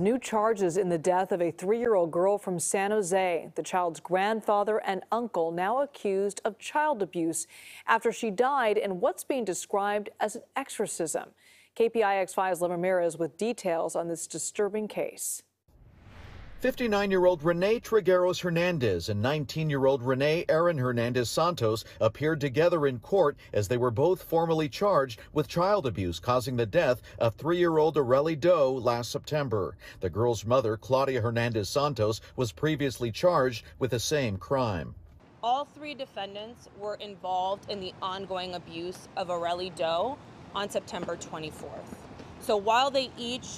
New charges in the death of a three year old girl from San Jose. The child's grandfather and uncle now accused of child abuse after she died in what's being described as an exorcism. KPIX 5's Len Ramirez with details on this disturbing case. 59 year old Renee Trigueros Hernandez and 19 year old Renee Aaron Hernandez Santos appeared together in court as they were both formally charged with child abuse causing the death of three year old Areli Doe last September. The girl's mother, Claudia Hernandez Santos, was previously charged with the same crime. All three defendants were involved in the ongoing abuse of Areli Doe on September 24th. So while they each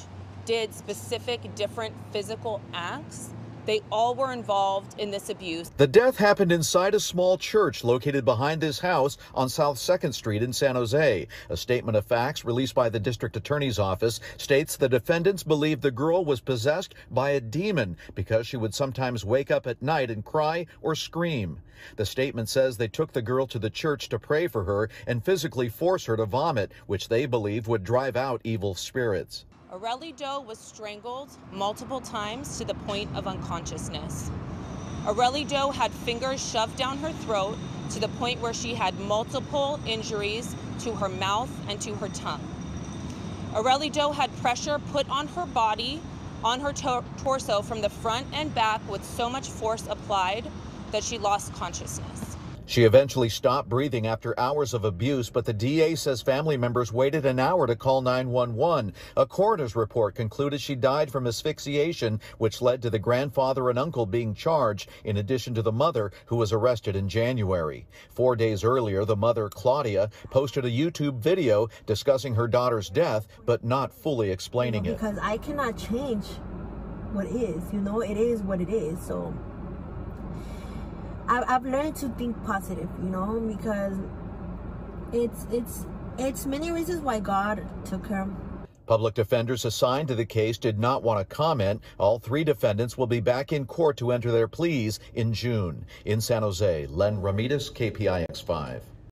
did specific different physical acts. They all were involved in this abuse. The death happened inside a small church located behind this house on South 2nd Street in San Jose. A statement of facts released by the district attorney's office states the defendants believe the girl was possessed by a demon because she would sometimes wake up at night and cry or scream. The statement says they took the girl to the church to pray for her and physically force her to vomit, which they believe would drive out evil spirits. Areli Doe was strangled multiple times to the point of unconsciousness. Areli Doe had fingers shoved down her throat to the point where she had multiple injuries to her mouth and to her tongue. Areli Doe had pressure put on her body, on her tor torso from the front and back with so much force applied that she lost consciousness. She eventually stopped breathing after hours of abuse, but the DA says family members waited an hour to call 911. A coroner's report concluded she died from asphyxiation, which led to the grandfather and uncle being charged, in addition to the mother, who was arrested in January. Four days earlier, the mother, Claudia, posted a YouTube video discussing her daughter's death, but not fully explaining you know, because it. Because I cannot change what is, you know, it is what it is. So I've I've learned to think positive, you know, because it's it's it's many reasons why God took her. Public defenders assigned to the case did not want to comment. All three defendants will be back in court to enter their pleas in June. In San Jose, Len Ramirez, KPIX 5.